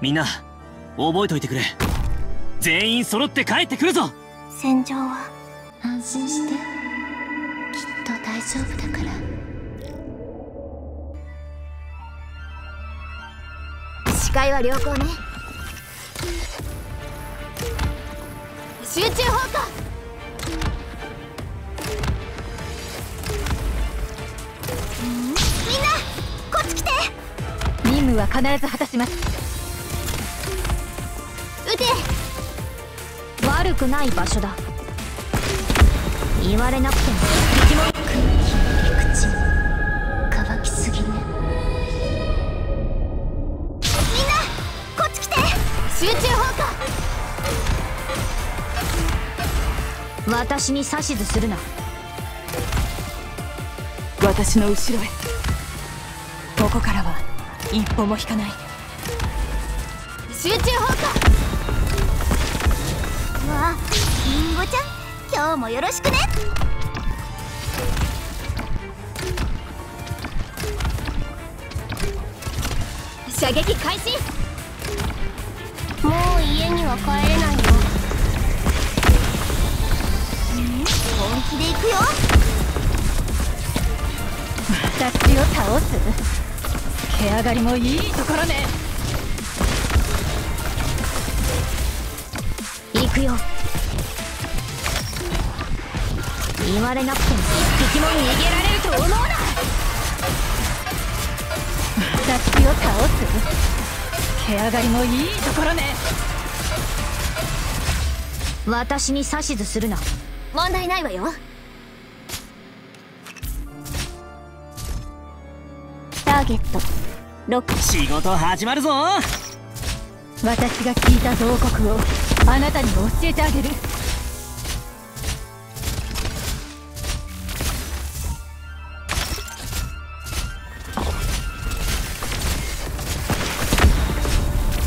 みんな覚えといてくれ。全員揃って帰ってくるぞ。戦場は？安心して。きっと大丈夫だから。視界は良好ね。集中砲火！みんなこっち来て！任務は必ず果たします悪くない場所だ。言われなくても敵も空気の陸地乾きすぎね。みんなこっち来て。集中砲火。私に指図するな。私の後ろへ。ここからは一歩も引かない。集中砲火わありんごちゃん今日もよろしくね。射撃開始。もう家には帰れないよ。本気で行くよ。私を倒す？毛上がりもいいところね。行くよ。言われなくても一匹も逃げられると思うな。私を倒す。毛上がりもいいところね。私に指図するな。問題ないわよ。ターゲット。ロック。仕事始まるぞ。私が聞いた報告をあなたに教えてあげる。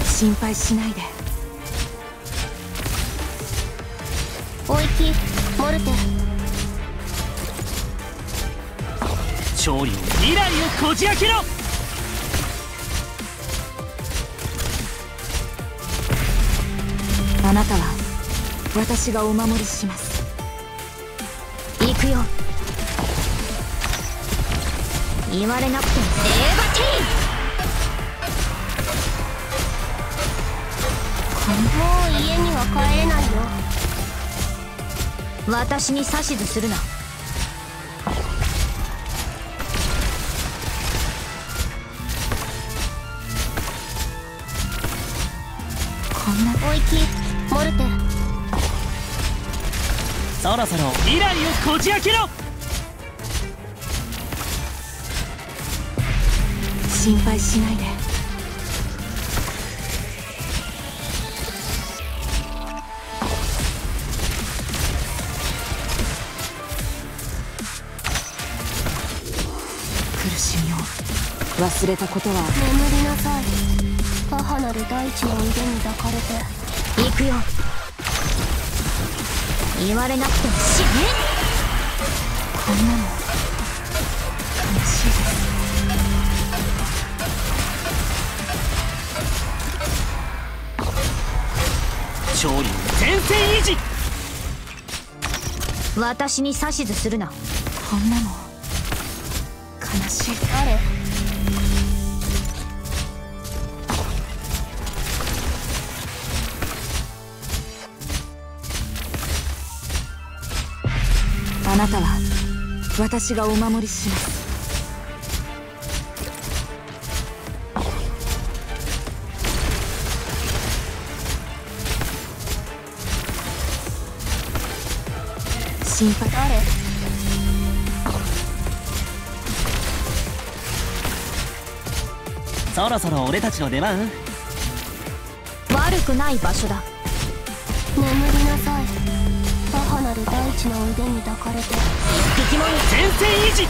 心配しないで。おいきモルテ。勝利を未来をこじ開けろ。あなたは私がお守りします。行くよ。言われなくても。セー。バテもう家には帰れないよ。私に指図するな。こんな。おいきモルテ。そろそろ。未来をこじ開けろ！心配しないで。苦しみを。忘れたことは。眠りなさい。母なる大地の腕に抱かれて行くよ。言われなくても死ね。こんなの。悲しい。です勝利を前線維持。私に指図するな。こんなの。悲しい。誰？あなたは私がお守りします。心配誰そろそろ俺たちの出番？悪くない場所だ。眠りなさいる大地の腕に抱かれて。敵も前線維持。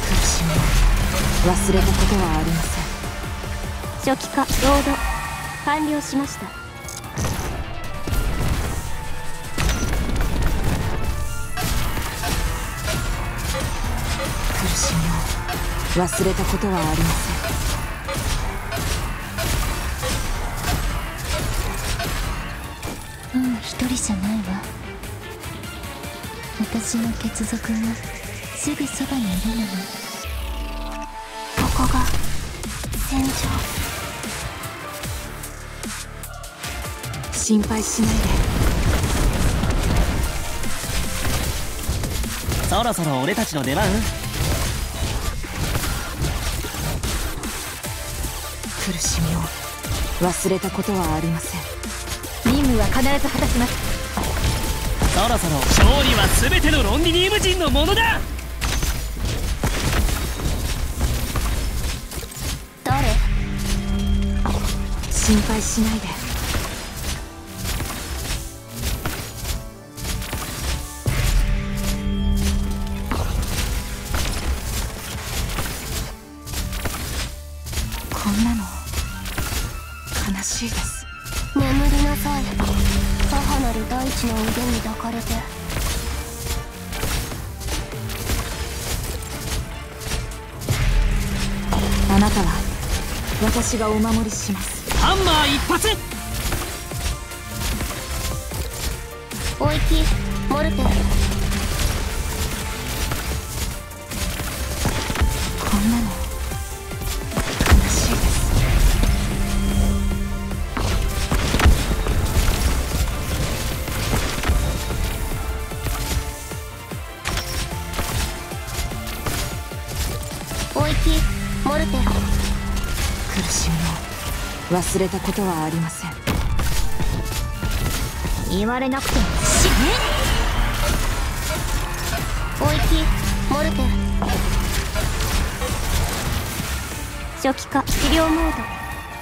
苦しみ。を忘れたことはありません。初期化ロード。完了しました。苦しみを忘れたことはありませんもう一人じゃないわ。私の血族がすぐそばにいるのにここが戦場。心配しないで。そろそろ俺たちの出番？苦しみを忘れたことはありません任務は必ず果たします。そろそろ勝利は全てのロンディニウム人のものだ。誰？心配しないで。こんなの悲しいです母なる大地の腕に抱かれて。あなたは私がお守りします。ハンマー一発！おいきモルテおいきモルテル苦しみを忘れたことはありません。言われなくても。死ね。おいきモルテル初期化治療モード。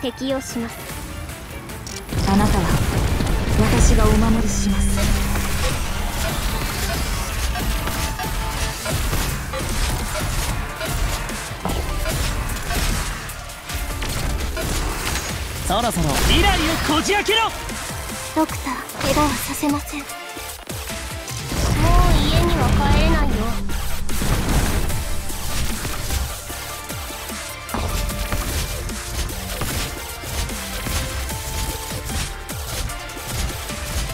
適用します。あなたは私がお守りしますそろそろ未来をこじ開けろ！ドクター怪我はさせません。もう家には帰れないよ。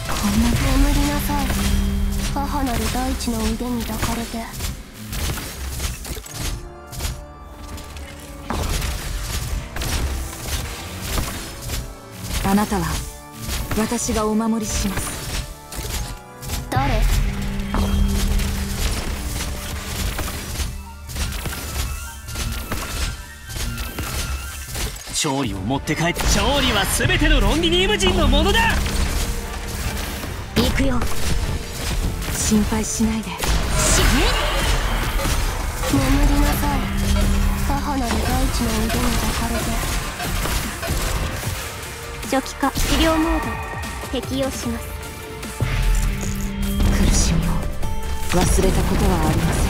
こんな眠りなさい。母なる大地の腕に抱かれて。あなたは私がお守りします。誰？勝利を持って帰って勝利は全てのロンディニウム人のものだ。行くよ。心配しないで。死ね。眠りなさい。母なる大地の腕に抱かれて初期化治療モード。適用します。苦しみを。忘れたことはありませ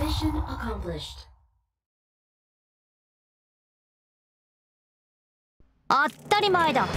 ん。Mission accomplished. 当たり前だ